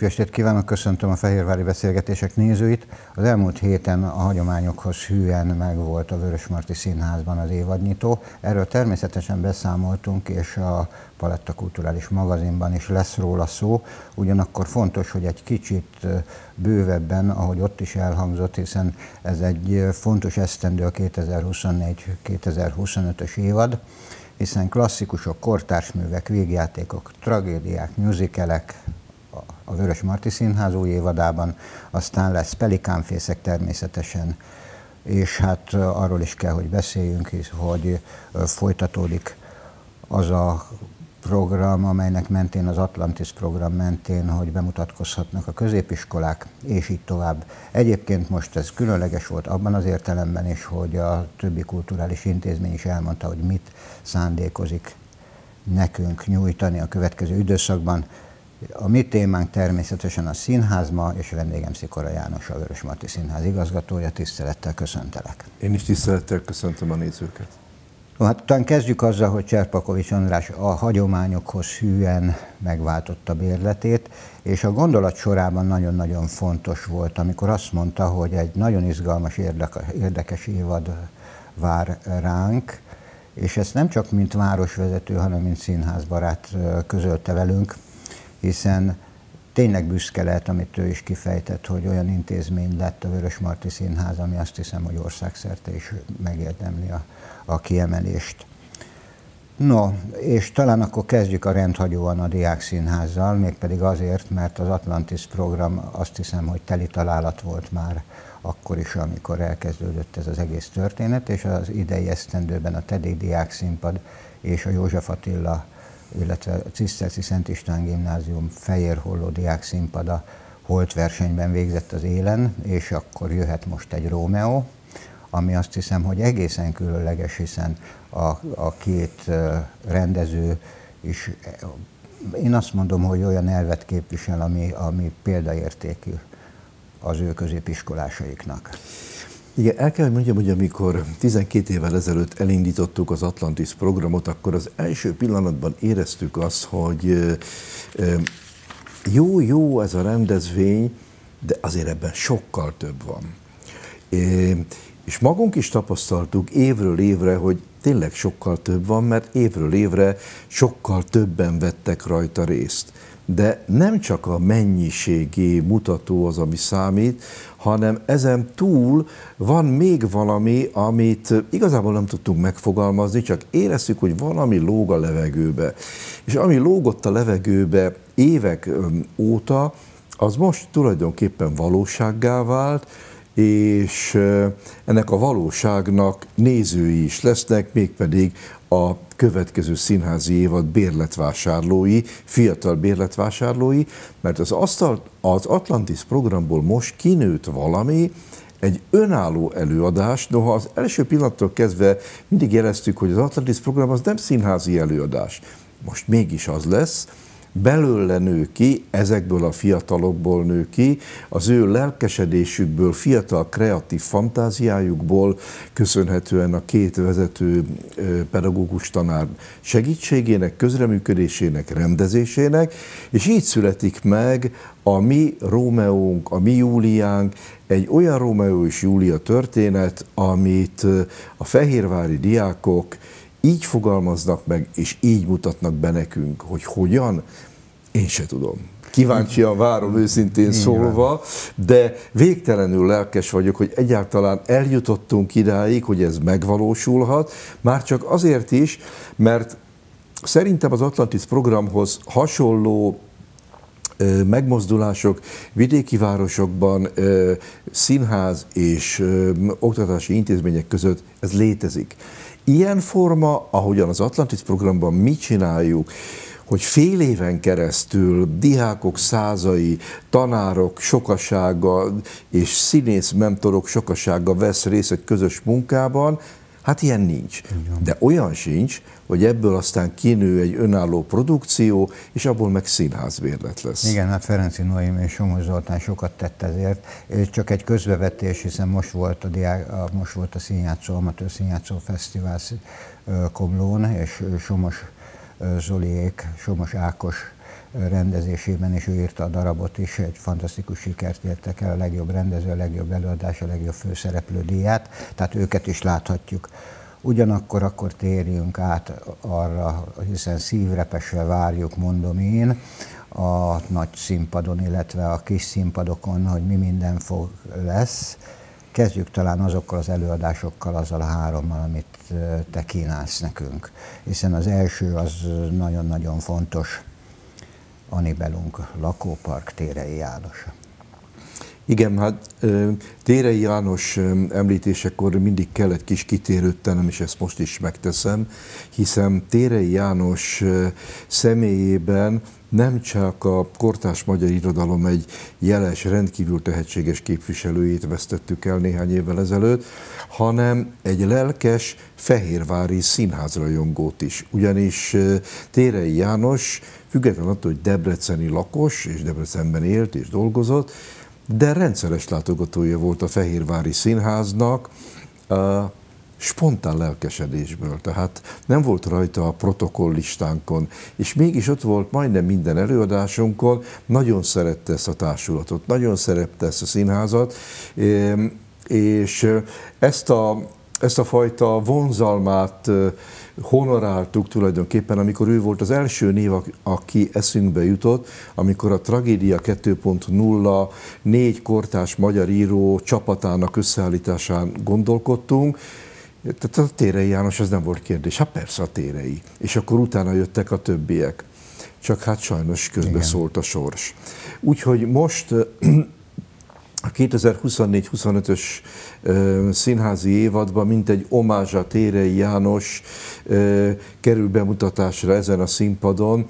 Szép estét kívánok, köszöntöm a Fehérvári Beszélgetések nézőit. Az elmúlt héten a hagyományokhoz hűen megvolt a Vörösmarty Színházban az évadnyitó. Erről természetesen beszámoltunk, és a Paletta Kulturális Magazinban is lesz róla szó. Ugyanakkor fontos, hogy egy kicsit bővebben, ahogy ott is elhangzott, hiszen ez egy fontos esztendő a 2024-2025-ös évad, hiszen klasszikusok, kortársművek, végjátékok, tragédiák, musicalek, a Vörös Marti Színház új évadában, aztán lesz Pelikánfészek természetesen, és hát arról is kell, hogy beszéljünk, hogy folytatódik az a program, amelynek mentén az Atlantis program mentén, hogy bemutatkozhatnak a középiskolák, és így tovább. Egyébként most ez különleges volt abban az értelemben is, hogy a többi kulturális intézmény is elmondta, hogy mit szándékozik nekünk nyújtani a következő időszakban. A mi témánk természetesen a színházma, és vendégem Szikora János, a Vörös Marti Színház igazgatója. Tisztelettel köszöntelek. Én is tisztelettel köszöntöm a nézőket. Hát talán kezdjük azzal, hogy Cserpakovics András a hagyományokhoz hűen megváltotta bérletét, és a gondolat sorában nagyon-nagyon fontos volt, amikor azt mondta, hogy egy nagyon izgalmas, érdekes évad vár ránk, és ezt nem csak mint városvezető, hanem mint színházbarát közölte velünk, hiszen tényleg büszke lehet, amit ő is kifejtett, hogy olyan intézmény lett a Vörös Marti Színház, ami azt hiszem, hogy országszerte is megérdemli a, a kiemelést. No, és talán akkor kezdjük a rendhagyóan a Diák Színházzal, mégpedig azért, mert az Atlantis program azt hiszem, hogy teli találat volt már akkor is, amikor elkezdődött ez az egész történet, és az idei esztendőben a Teddy Diák Színpad és a József Attila illetve a Ciszterci Szent István Gimnázium Fejér Holló diák színpada holt versenyben végzett az élen, és akkor jöhet most egy Rómeó, ami azt hiszem, hogy egészen különleges, hiszen a, a két rendező is, én azt mondom, hogy olyan elvet képvisel, ami, ami példaértékű az ő középiskolásaiknak. Igen, el kell, hogy mondjam, hogy amikor 12 évvel ezelőtt elindítottuk az Atlantis programot, akkor az első pillanatban éreztük azt, hogy jó, jó ez a rendezvény, de azért ebben sokkal több van. És magunk is tapasztaltuk évről évre, hogy tényleg sokkal több van, mert évről évre sokkal többen vettek rajta részt de nem csak a mennyiségi mutató az, ami számít, hanem ezen túl van még valami, amit igazából nem tudtunk megfogalmazni, csak éreztük, hogy valami lóg a levegőbe. És ami lógott a levegőbe évek óta, az most tulajdonképpen valósággá vált, és ennek a valóságnak nézői is lesznek, mégpedig a következő színházi évad bérletvásárlói, fiatal bérletvásárlói, mert az, asztal, az Atlantis programból most kinőtt valami, egy önálló előadás, noha az első pillanattól kezdve mindig jeleztük, hogy az Atlantis program az nem színházi előadás. Most mégis az lesz, belőle nő ki, ezekből a fiatalokból nő ki, az ő lelkesedésükből, fiatal kreatív fantáziájukból, köszönhetően a két vezető pedagógus tanár segítségének, közreműködésének, rendezésének, és így születik meg a mi Rómeónk, a mi Júliánk, egy olyan Rómeó és Júlia történet, amit a fehérvári diákok így fogalmaznak meg, és így mutatnak be nekünk, hogy hogyan, én se tudom. Kíváncsian várom őszintén szólva, de végtelenül lelkes vagyok, hogy egyáltalán eljutottunk idáig, hogy ez megvalósulhat, már csak azért is, mert szerintem az Atlantis programhoz hasonló megmozdulások vidéki városokban, színház és oktatási intézmények között ez létezik. Ilyen forma, ahogyan az Atlantis programban mi csináljuk, hogy fél éven keresztül diákok százai, tanárok sokasága és színész mentorok sokasága vesz részt egy közös munkában, hát ilyen nincs. De olyan sincs, hogy ebből aztán kinő egy önálló produkció, és abból meg színházbérlet lesz. Igen, hát Ferenci Noémi és Somos Zoltán sokat tett ezért. Csak egy közbevetés, hiszen most volt a, diák, most volt a színjátszó, amatőr színjátszó fesztivál Komlón, és Somos Zoliék, Somos Ákos rendezésében, és ő írta a darabot is, egy fantasztikus sikert értek el, a legjobb rendező, a legjobb előadás, a legjobb főszereplő díját, tehát őket is láthatjuk. Ugyanakkor akkor térjünk át arra, hiszen szívrepesve várjuk, mondom én, a nagy színpadon, illetve a kis színpadokon, hogy mi minden fog lesz. Kezdjük talán azokkal az előadásokkal, azzal a hárommal, amit te kínálsz nekünk. Hiszen az első az nagyon-nagyon fontos, Anibelunk lakópark Térei János. Igen, hát Térei János említésekor mindig kell egy kis kitérőt tennem, és ezt most is megteszem, hiszen Térei János személyében nem csak a kortás magyar irodalom egy jeles, rendkívül tehetséges képviselőjét vesztettük el néhány évvel ezelőtt, hanem egy lelkes, fehérvári színházrajongót is. Ugyanis Térei János, függetlenül attól, hogy debreceni lakos, és Debrecenben élt és dolgozott, de rendszeres látogatója volt a Fehérvári Színháznak, spontán lelkesedésből, tehát nem volt rajta a protokollistánkon, és mégis ott volt majdnem minden előadásunkon, nagyon szerette ezt a társulatot, nagyon szerette ezt a színházat, és ezt a, ezt a fajta vonzalmát honoráltuk tulajdonképpen, amikor ő volt az első név, aki eszünkbe jutott, amikor a Tragédia 2.0 négy kortás magyar író csapatának összeállításán gondolkodtunk, tehát a Térei János az nem volt kérdés. Hát persze a Térei. És akkor utána jöttek a többiek. Csak hát sajnos közbeszólt a sors. Úgyhogy most a 2024-25-ös színházi évadban, mint egy omázs a Térei János kerül bemutatásra ezen a színpadon.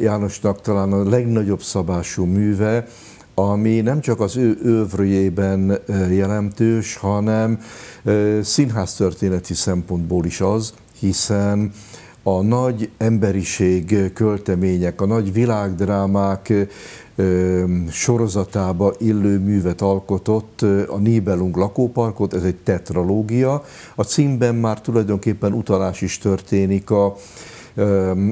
Jánosnak talán a legnagyobb szabású műve, ami nem csak az ő övről jelentős, hanem színháztörténeti szempontból is az, hiszen a nagy emberiség költemények, a nagy világdrámák sorozatába illő művet alkotott a Nibelung lakóparkot, ez egy tetralógia. A címben már tulajdonképpen utalás is történik a,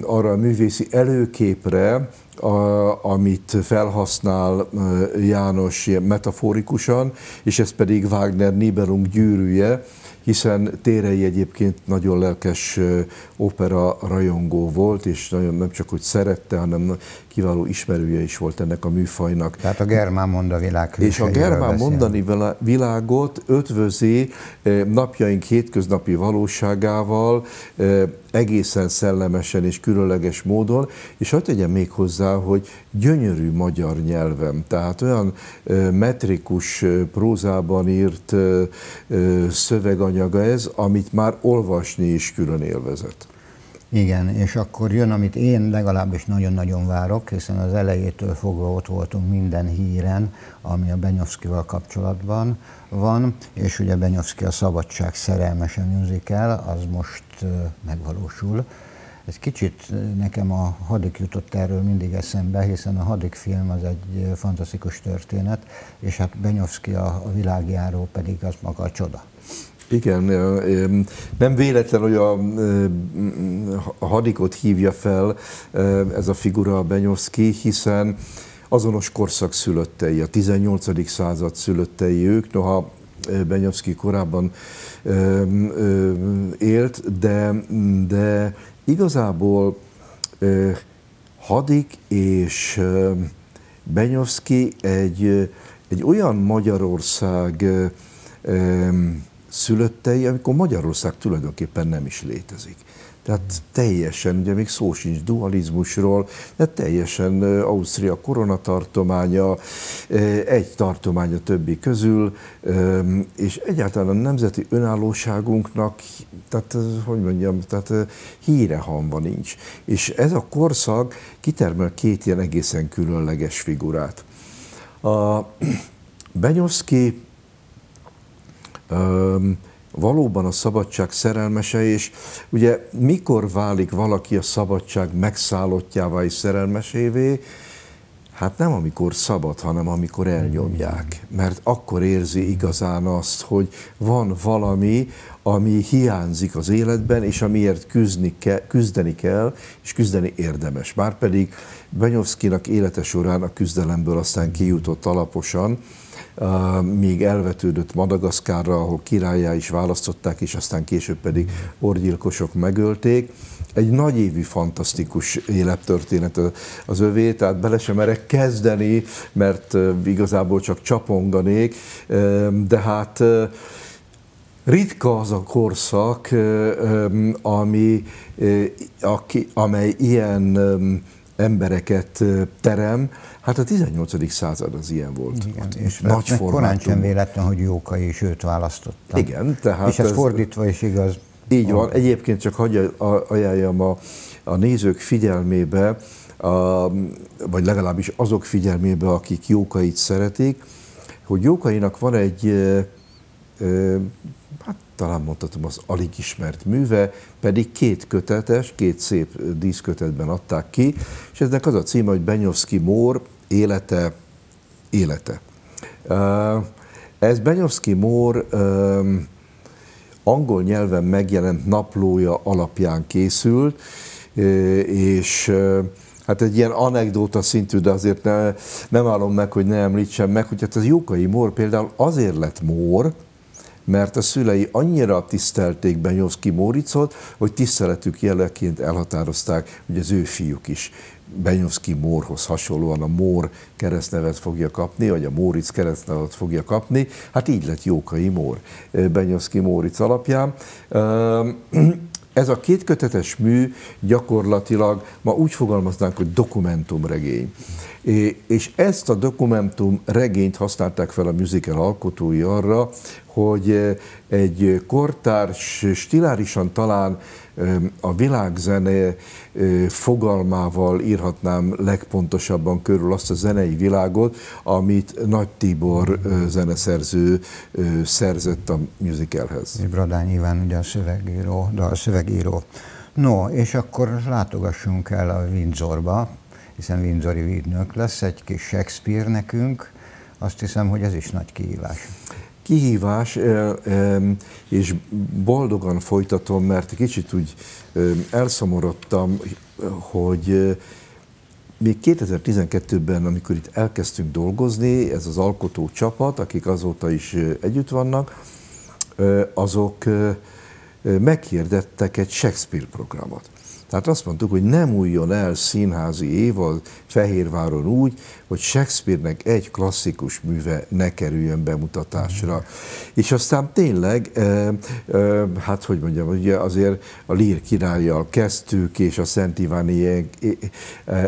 arra a művészi előképre, a, amit felhasznál János metaforikusan, és ez pedig Wagner Nibelung gyűrűje, hiszen Térei egyébként nagyon lelkes opera rajongó volt, és nagyon nem csak hogy szerette, hanem kiváló ismerője is volt ennek a műfajnak. Tehát a germán mond a világ És a germán mondani világot ötvözi napjaink hétköznapi valóságával, egészen szellemesen és különleges módon, és hadd tegyem még hozzá, hogy gyönyörű magyar nyelvem, tehát olyan metrikus prózában írt szöveganyaga ez, amit már olvasni is külön élvezett. Igen, és akkor jön, amit én legalábbis nagyon-nagyon várok, hiszen az elejétől fogva ott voltunk minden híren, ami a Benyovszkival kapcsolatban van, és ugye Benyovszki a Szabadság szerelmese musical, az most megvalósul. Ez kicsit nekem a hadik jutott erről mindig eszembe, hiszen a hadik film az egy fantasztikus történet, és hát Benyovszki a világjáró pedig az maga a csoda. Igen, nem véletlen, hogy a, a hadikot hívja fel ez a figura, Benyovszki, hiszen azonos korszak szülöttei, a 18. század szülöttei ők, noha Benyovszki korábban élt, de, de igazából Hadik és Benyovszki egy, egy olyan Magyarország szülöttei, amikor Magyarország tulajdonképpen nem is létezik. Tehát teljesen, ugye még szó sincs dualizmusról, de teljesen Ausztria koronatartománya, egy tartomány a többi közül, és egyáltalán a nemzeti önállóságunknak, tehát hogy mondjam, tehát hírehamva nincs. És ez a korszak kitermel két ilyen egészen különleges figurát. A Benyovszki valóban a szabadság szerelmese, és ugye mikor válik valaki a szabadság megszállottjává és szerelmesévé, Hát nem amikor szabad, hanem amikor elnyomják. Mert akkor érzi igazán azt, hogy van valami, ami hiányzik az életben, és amiért küzdeni kell, küzdeni kell és küzdeni érdemes. Márpedig Benyovszkinak élete során a küzdelemből aztán kijutott alaposan, míg elvetődött Madagaszkárra, ahol királyá is választották, és aztán később pedig orgyilkosok megölték. Egy nagyévi, fantasztikus élettörténet az övé, tehát bele sem merek kezdeni, mert igazából csak csaponganék, de hát ritka az a korszak, ami, amely ilyen embereket terem. Hát a 18. század az ilyen volt. Igen, ott, és nagy formátum. Korán sem véletlen, hogy Jókai is őt választotta. Igen, tehát... És ez, ez fordítva is igaz. Így van. Egyébként csak hagyja, ajánljam a, a nézők figyelmébe, a, vagy legalábbis azok figyelmébe, akik Jókait szeretik, hogy Jókainak van egy hát talán mondhatom az alig ismert műve, pedig két kötetes, két szép díszkötetben adták ki, és eznek az a címe, hogy Benyovszki Mór élete, élete. Ez Benyovszki Mór angol nyelven megjelent naplója alapján készült, és hát egy ilyen anekdóta szintű, de azért ne, nem állom meg, hogy ne említsem meg, hogy hát az Jókai Mór például azért lett Mór, mert a szülei annyira tisztelték Benyovszki Móricot, hogy tiszteletük jeleként elhatározták, hogy az ő fiúk is Benyovszki Mórhoz hasonlóan a Mór keresztnevet fogja kapni, vagy a Móric keresztnevet fogja kapni. Hát így lett Jókai Mór Benyovszki Móric alapján. Ez a kétkötetes mű gyakorlatilag ma úgy fogalmaznánk, hogy dokumentumregény. És ezt a dokumentum regényt használták fel a musical alkotói arra, hogy egy kortárs, stilárisan talán a világzene fogalmával írhatnám legpontosabban körül azt a zenei világot, amit Nagy Tibor zeneszerző szerzett a musicalhez. Bradány Iván ugye a szövegíró, de a szövegíró. No, és akkor látogassunk el a Windsorba, hiszen Windsori védnök lesz, egy kis Shakespeare nekünk. Azt hiszem, hogy ez is nagy kihívás kihívás, és boldogan folytatom, mert kicsit úgy elszomorodtam, hogy még 2012-ben, amikor itt elkezdtünk dolgozni, ez az alkotó csapat, akik azóta is együtt vannak, azok meghirdettek egy Shakespeare programot. Tehát azt mondtuk, hogy nem újjon el színházi év a Fehérváron úgy, hogy Shakespeare-nek egy klasszikus műve ne kerüljön bemutatásra. Mm. És aztán tényleg, e, e, hát hogy mondjam, ugye azért a Lír királlyal kezdtük, és a Szent Iváni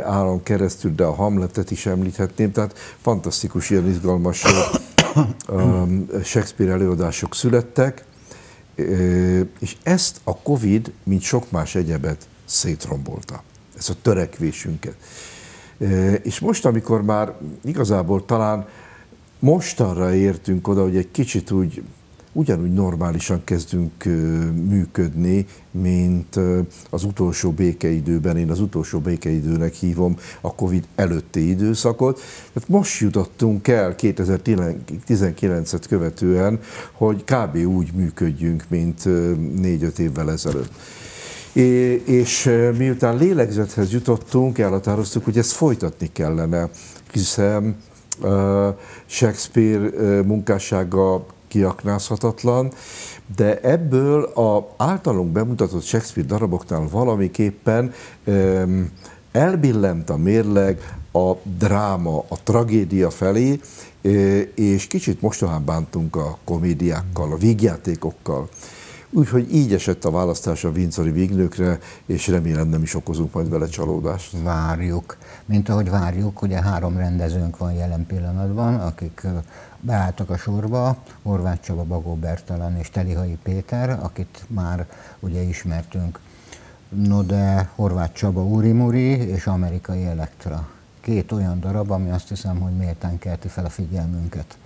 állam keresztül, de a Hamletet is említhetném, tehát fantasztikus, ilyen izgalmas Shakespeare előadások születtek, és ezt a Covid, mint sok más egyebet szétrombolta. Ez a törekvésünket. És most, amikor már igazából talán mostanra értünk oda, hogy egy kicsit úgy ugyanúgy normálisan kezdünk működni, mint az utolsó békeidőben. Én az utolsó békeidőnek hívom a Covid előtti időszakot. Tehát most jutottunk el 2019-et követően, hogy kb. úgy működjünk, mint négy-öt évvel ezelőtt. És miután lélegzethez jutottunk, elhatároztuk, hogy ezt folytatni kellene, hiszen Shakespeare munkássága kiaknázhatatlan, de ebből a általunk bemutatott Shakespeare daraboknál valamiképpen elbillent a mérleg a dráma, a tragédia felé, és kicsit mostohán bántunk a komédiákkal, a vígjátékokkal. Úgyhogy így esett a választás a Vincari Vignőkre, és remélem nem is okozunk majd vele csalódást. Várjuk. Mint ahogy várjuk, ugye három rendezőnk van jelen pillanatban, akik beálltak a sorba, Horváth Csaba, Bagó Bertalan és Telihai Péter, akit már ugye ismertünk. No de Horváth Csaba Úri Muri és Amerikai Elektra. Két olyan darab, ami azt hiszem, hogy méltán kelti fel a figyelmünket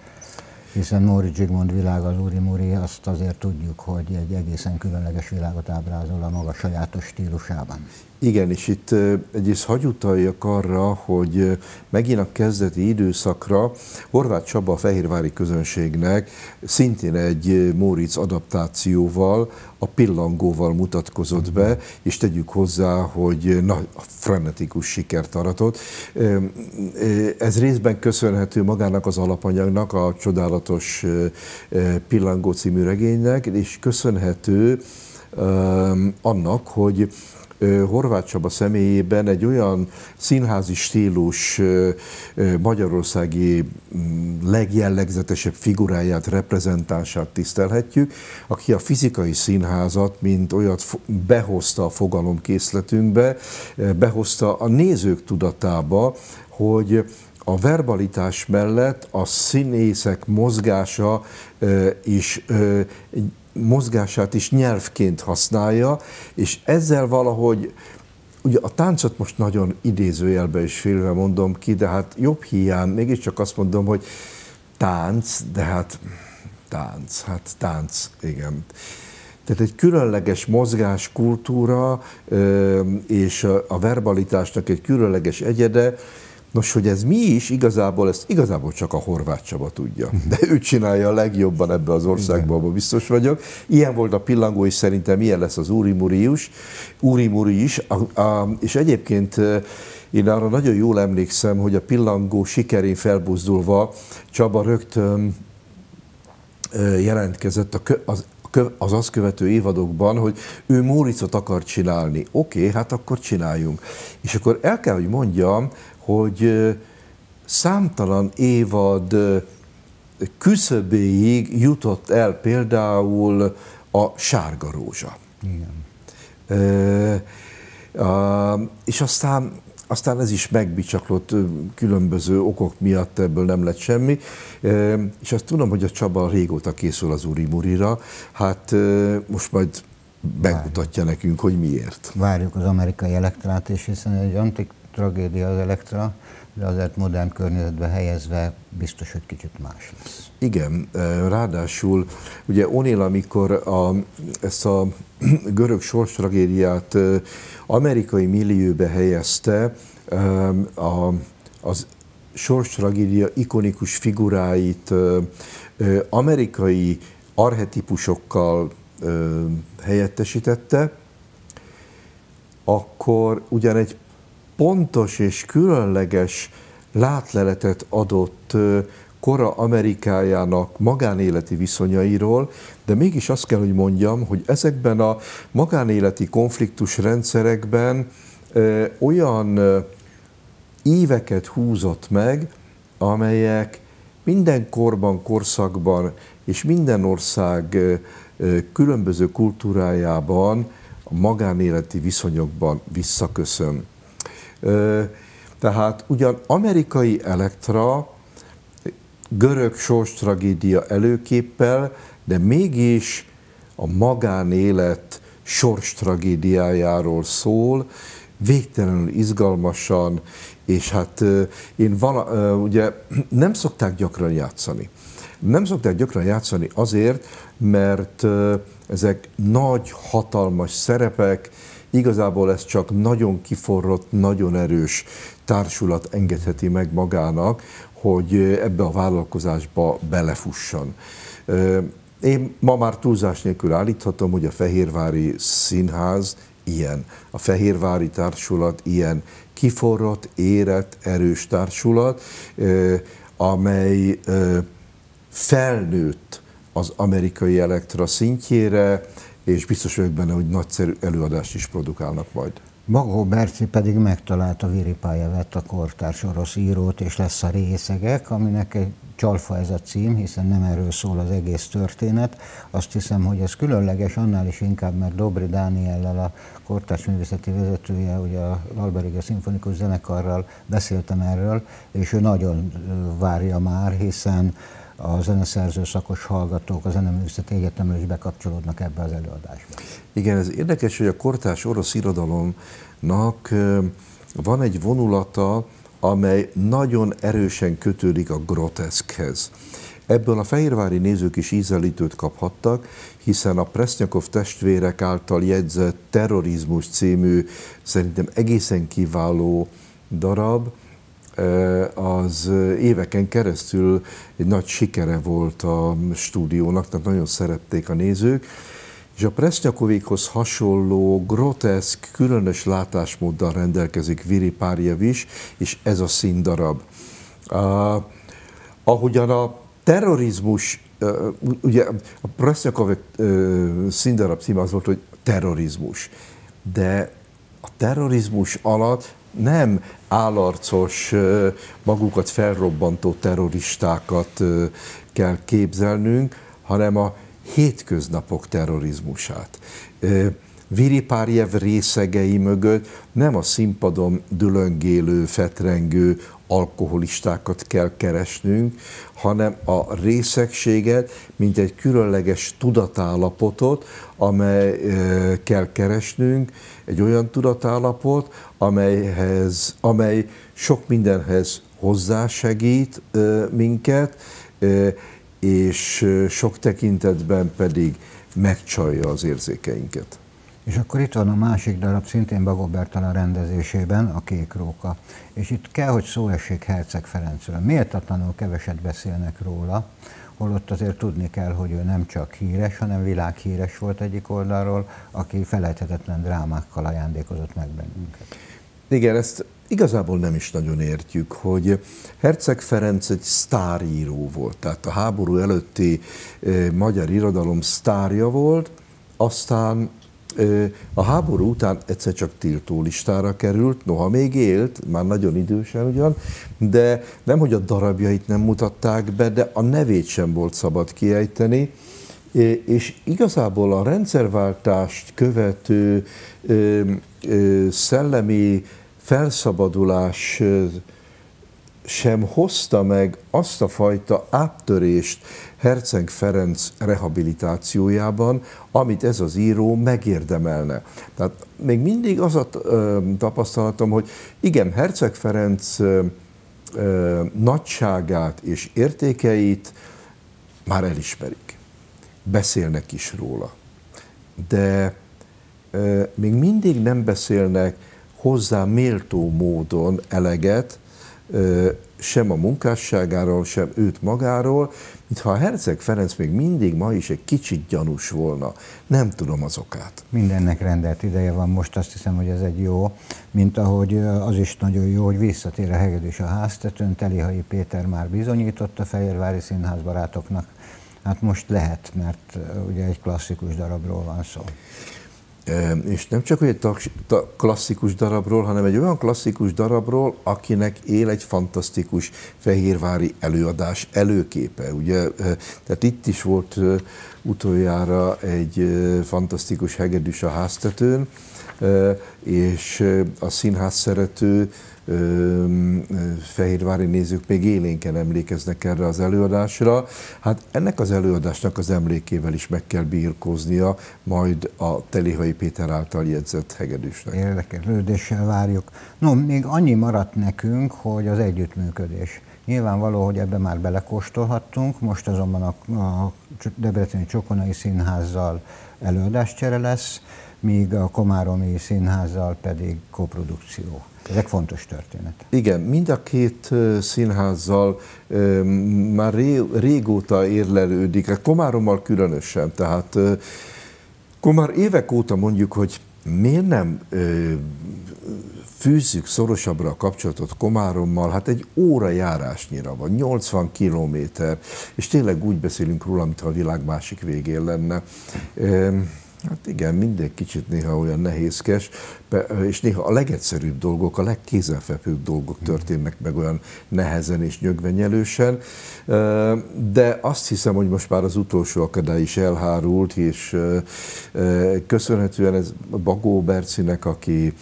hiszen Móricz Zsigmond világ az Úri Muri, azt azért tudjuk, hogy egy egészen különleges világot ábrázol a maga sajátos stílusában. Igen, és itt egyrészt hagy utaljak arra, hogy megint a kezdeti időszakra Horváth Csaba a fehérvári közönségnek szintén egy Móricz adaptációval, a pillangóval mutatkozott be, és tegyük hozzá, hogy na, frenetikus sikert aratott. Ez részben köszönhető magának az alapanyagnak, a csodálatos Pillangó című regénynek, és köszönhető annak, hogy Horváth Csaba személyében egy olyan színházi stílus magyarországi mm, legjellegzetesebb figuráját, reprezentánsát tisztelhetjük, aki a fizikai színházat, mint olyat behozta a fogalomkészletünkbe, behozta a nézők tudatába, hogy a verbalitás mellett a színészek mozgása is mozgását is nyelvként használja, és ezzel valahogy Ugye a táncot most nagyon idézőjelbe is félve mondom ki, de hát jobb hiány, mégiscsak azt mondom, hogy tánc, de hát tánc, hát tánc, igen. Tehát egy különleges mozgáskultúra és a verbalitásnak egy különleges egyede, Nos, hogy ez mi is, igazából ezt igazából csak a horvát Csaba tudja. De ő csinálja a legjobban ebbe az országban, abban biztos vagyok. Ilyen volt a pillangó, és szerintem ilyen lesz az Úri Muri is. A, a, és egyébként én arra nagyon jól emlékszem, hogy a pillangó sikerén felbuzdulva Csaba rögtön jelentkezett a, az, az azt követő évadokban, hogy ő Móricot akar csinálni. Oké, okay, hát akkor csináljunk. És akkor el kell, hogy mondjam, hogy számtalan évad küszöbéig jutott el például a sárga rózsa. Igen. E, a, és aztán, aztán ez is megbicsaklott különböző okok miatt, ebből nem lett semmi. E, és azt tudom, hogy a Csaba régóta készül az Uri Murira, hát e, most majd megmutatja nekünk, hogy miért. Várjuk az amerikai elektrát, és hiszen egy antik tragédia az Elektra, de azért modern környezetbe helyezve biztos, hogy kicsit más lesz. Igen, ráadásul ugye Onél, amikor a, ezt a görög tragédiát amerikai millióbe helyezte, a, az tragédia ikonikus figuráit amerikai arhetipusokkal helyettesítette, akkor ugyan egy pontos és különleges látleletet adott kora Amerikájának magánéleti viszonyairól, de mégis azt kell, hogy mondjam, hogy ezekben a magánéleti konfliktus rendszerekben olyan éveket húzott meg, amelyek minden korban, korszakban és minden ország különböző kultúrájában, a magánéleti viszonyokban visszaköszön. Tehát ugyan amerikai Elektra görög sors tragédia előképpel, de mégis a magánélet sors tragédiájáról szól, végtelenül izgalmasan, és hát én vala, ugye nem szokták gyakran játszani. Nem szokták gyakran játszani azért, mert ezek nagy, hatalmas szerepek, Igazából ez csak nagyon kiforrott, nagyon erős társulat engedheti meg magának, hogy ebbe a vállalkozásba belefusson. Én ma már túlzás nélkül állíthatom, hogy a Fehérvári Színház ilyen, a Fehérvári Társulat ilyen kiforrott, érett, erős társulat, amely felnőtt az amerikai elektra szintjére, és biztos vagyok benne, hogy nagyszerű előadást is produkálnak majd. Bagó Berci pedig megtalálta Viripájevet, a kortárs orosz írót, és lesz a részegek, aminek egy csalfa ez a cím, hiszen nem erről szól az egész történet. Azt hiszem, hogy ez különleges annál is inkább, mert Dobri Dániellel, a kortárs művészeti vezetője, ugye a Lalberiga Szimfonikus Zenekarral beszéltem erről, és ő nagyon várja már, hiszen a zeneszerző szakos hallgatók a Zeneművészeti Egyetemről is bekapcsolódnak ebbe az előadásba. Igen, ez érdekes, hogy a kortárs orosz irodalomnak van egy vonulata, amely nagyon erősen kötődik a groteszkhez. Ebből a fehérvári nézők is ízelítőt kaphattak, hiszen a Presnyakov testvérek által jegyzett Terrorizmus című szerintem egészen kiváló darab, az éveken keresztül egy nagy sikere volt a stúdiónak, tehát nagyon szerették a nézők, és a Presznyakovékhoz hasonló, groteszk, különös látásmóddal rendelkezik Viri Párjev is, és ez a színdarab. Uh, ahogyan a terrorizmus, uh, ugye a Presznyakovék uh, színdarab címe az volt, hogy terrorizmus, de a terrorizmus alatt nem állarcos, magukat felrobbantó terroristákat kell képzelnünk, hanem a hétköznapok terrorizmusát. Viripárjev részegei mögött nem a színpadon dülöngélő, fetrengő alkoholistákat kell keresnünk, hanem a részegséget, mint egy különleges tudatállapotot, amely kell keresnünk, egy olyan tudatállapot, amelyhez, amely sok mindenhez hozzásegít minket, és sok tekintetben pedig megcsalja az érzékeinket. És akkor itt van a másik darab, szintén Bagó Bertalan rendezésében, a Kék Róka. És itt kell, hogy szó essék Herceg Ferencről. Méltatlanul keveset beszélnek róla, holott azért tudni kell, hogy ő nem csak híres, hanem világhíres volt egyik oldalról, aki felejthetetlen drámákkal ajándékozott meg bennünket. Igen, ezt igazából nem is nagyon értjük, hogy Herceg Ferenc egy sztáríró volt, tehát a háború előtti eh, magyar irodalom sztárja volt, aztán a háború után egyszer csak tiltó listára került, noha még élt, már nagyon idősen ugyan, de nem, hogy a darabjait nem mutatták be, de a nevét sem volt szabad kiejteni, és igazából a rendszerváltást követő szellemi felszabadulás sem hozta meg azt a fajta áttörést Herceg Ferenc rehabilitációjában, amit ez az író megérdemelne. Tehát még mindig az a tapasztalatom, hogy igen, Herceg Ferenc nagyságát és értékeit már elismerik. Beszélnek is róla. De még mindig nem beszélnek hozzá méltó módon eleget, sem a munkásságáról, sem őt magáról, mintha a Herceg Ferenc még mindig ma is egy kicsit gyanús volna. Nem tudom az okát. Mindennek rendelt ideje van, most azt hiszem, hogy ez egy jó, mint ahogy az is nagyon jó, hogy visszatér a hegedűs a háztetőn, Telihai Péter már bizonyított a Fehérvári Színház barátoknak, hát most lehet, mert ugye egy klasszikus darabról van szó. És nem csak egy klasszikus darabról, hanem egy olyan klasszikus darabról, akinek él egy fantasztikus fehérvári előadás előképe. Ugye, tehát itt is volt utoljára egy fantasztikus hegedűs a háztetőn, és a színház szerető fehérvári nézők még élénken emlékeznek erre az előadásra. Hát ennek az előadásnak az emlékével is meg kell birkóznia, majd a Telihai Péter által jegyzett hegedűsnek. Érdeklődéssel várjuk. No, még annyi maradt nekünk, hogy az együttműködés. Nyilvánvaló, hogy ebbe már belekóstolhattunk, most azonban a, a Debreceni Csokonai Színházzal előadáscsere lesz, míg a Komáromi Színházzal pedig koprodukció. Ezek fontos történet. Igen, mind a két színházzal már régóta érlelődik, a hát Komárommal különösen, tehát Komár évek óta mondjuk, hogy miért nem fűzzük szorosabbra a kapcsolatot Komárommal, hát egy óra járásnyira van, 80 kilométer, és tényleg úgy beszélünk róla, mintha a világ másik végén lenne. Hát igen, mindegy kicsit néha olyan nehézkes. És néha a legegyszerűbb dolgok, a legkézenfekvőbb dolgok történnek meg olyan nehezen és nyögvenyelősen, de azt hiszem, hogy most már az utolsó akadály is elhárult, és köszönhetően ez Bagó Bercinek, aki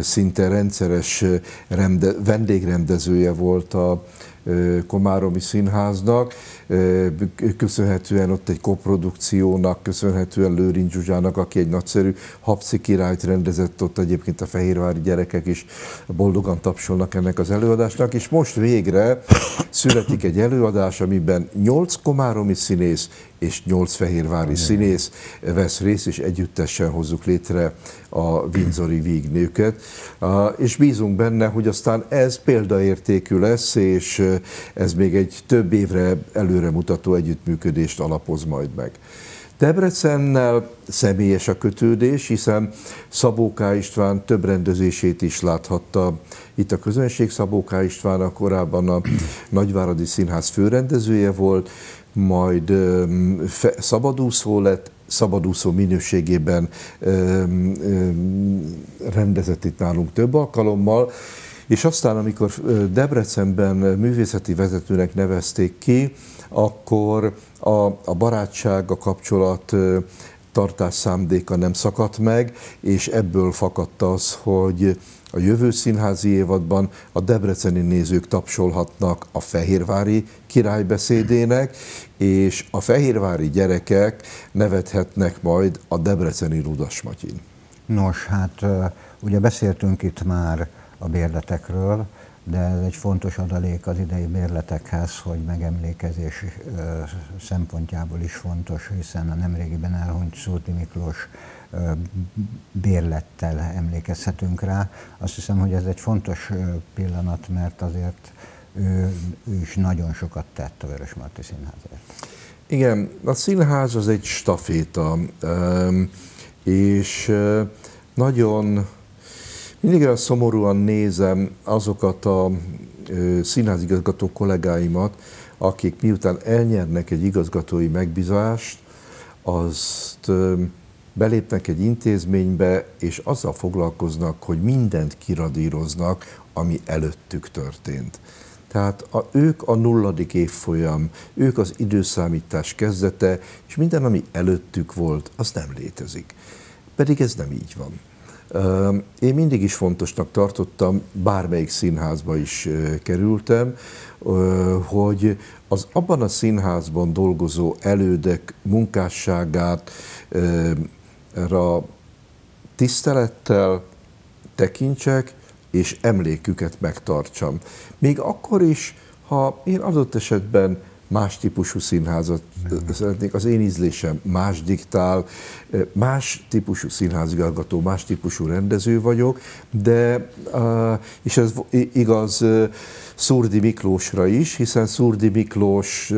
szinte rendszeres remde, vendégrendezője volt a Komáromi Színháznak, köszönhetően ott egy koprodukciónak, köszönhetően Lőrinc Zsuzsának, aki egy nagyszerű Hapci királyt rendezett, ott egyébként a fehérvári gyerekek is boldogan tapsolnak ennek az előadásnak, és most végre születik egy előadás, amiben nyolc komáromi színész és nyolc fehérvári színész vesz részt, és együttesen hozzuk létre a Windsori vígnőket. És bízunk benne, hogy aztán ez példaértékű lesz, és ez még egy több évre előremutató együttműködést alapoz majd meg. Debrecennel személyes a kötődés, hiszen Szabó K. István több rendezését is láthatta itt a közönség. Szabó K. István a korábban a Nagyváradi Színház főrendezője volt, majd szabadúszó lett, szabadúszó minőségében rendezett itt nálunk több alkalommal, és aztán, amikor Debrecenben művészeti vezetőnek nevezték ki, akkor a, a barátság, a kapcsolat tartás számdéka nem szakadt meg, és ebből fakadt az, hogy a jövő színházi évadban a debreceni nézők tapsolhatnak a fehérvári királybeszédének, és a fehérvári gyerekek nevethetnek majd a debreceni Rudas Matyin. Nos, hát ugye beszéltünk itt már a bérletekről, de ez egy fontos adalék az idei bérletekhez, hogy megemlékezés szempontjából is fontos, hiszen a nemrégiben elhunyt Szúti Miklós bérlettel emlékezhetünk rá. Azt hiszem, hogy ez egy fontos pillanat, mert azért ő, ő is nagyon sokat tett a Vörösmarty Színházért. Igen, a színház az egy staféta, és nagyon mindig olyan szomorúan nézem azokat a színházigazgató kollégáimat, akik miután elnyernek egy igazgatói megbízást, azt belépnek egy intézménybe, és azzal foglalkoznak, hogy mindent kiradíroznak, ami előttük történt. Tehát a, ők a nulladik évfolyam, ők az időszámítás kezdete, és minden, ami előttük volt, az nem létezik. Pedig ez nem így van. Én mindig is fontosnak tartottam, bármelyik színházba is kerültem, hogy az abban a színházban dolgozó elődek munkásságát tisztelettel tekintsek, és emléküket megtartsam. Még akkor is, ha én adott esetben más típusú színházat szeretnék, az én ízlésem más diktál, más típusú színházigazgató, más típusú rendező vagyok, de, és ez igaz Szurdi Miklósra is, hiszen Szurdi Miklós,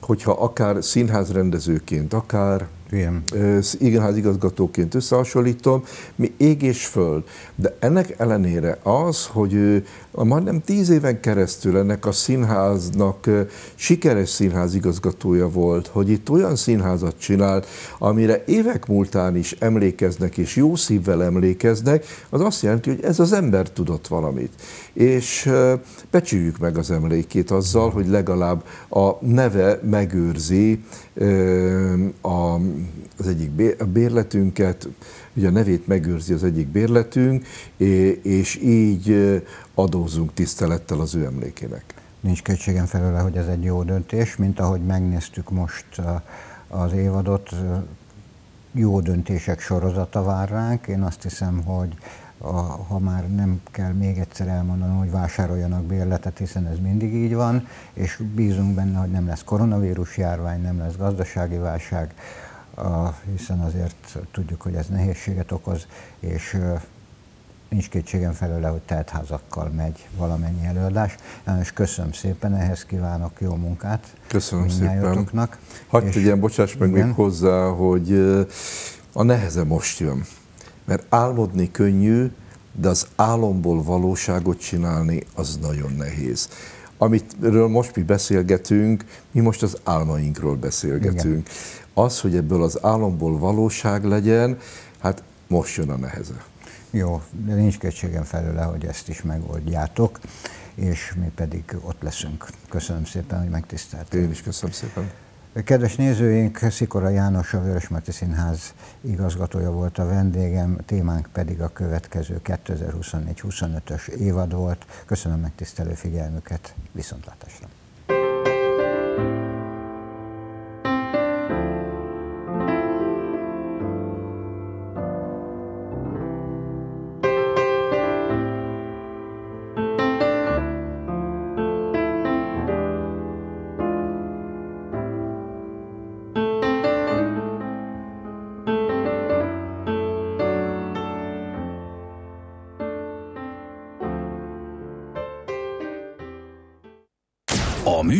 hogyha akár színházrendezőként, akár igen. igen, házigazgatóként összehasonlítom, mi ég és föld. De ennek ellenére az, hogy majdnem tíz éven keresztül ennek a színháznak sikeres színházigazgatója volt, hogy itt olyan színházat csinált, amire évek múltán is emlékeznek, és jó szívvel emlékeznek, az azt jelenti, hogy ez az ember tudott valamit. És becsüljük meg az emlékét azzal, hogy legalább a neve megőrzi a az egyik bérletünket, ugye a nevét megőrzi az egyik bérletünk, és így adózunk tisztelettel az ő emlékének. Nincs kétségem felőle, hogy ez egy jó döntés, mint ahogy megnéztük most az évadot, jó döntések sorozata vár ránk. Én azt hiszem, hogy a, ha már nem kell még egyszer elmondanom, hogy vásároljanak bérletet, hiszen ez mindig így van, és bízunk benne, hogy nem lesz koronavírus járvány, nem lesz gazdasági válság, hiszen azért tudjuk, hogy ez nehézséget okoz, és nincs kétségem felőle, hogy teltházakkal megy valamennyi előadás. És köszönöm szépen, ehhez kívánok jó munkát. Köszönöm szépen. Hagyj tegyem, bocsáss meg igen. még hozzá, hogy a neheze most jön. Mert álmodni könnyű, de az álomból valóságot csinálni az nagyon nehéz. Amitről most mi beszélgetünk, mi most az álmainkról beszélgetünk. Igen. Az, hogy ebből az álomból valóság legyen, hát most jön a neheze. Jó, de nincs kétségem felőle, hogy ezt is megoldjátok, és mi pedig ott leszünk. Köszönöm szépen, hogy megtiszteltél. Én is köszönöm szépen. Kedves nézőink, Szikora János, a Vörösmarty Színház igazgatója volt a vendégem, témánk pedig a következő 2024-25-ös évad volt. Köszönöm megtisztelő figyelmüket, viszontlátásra!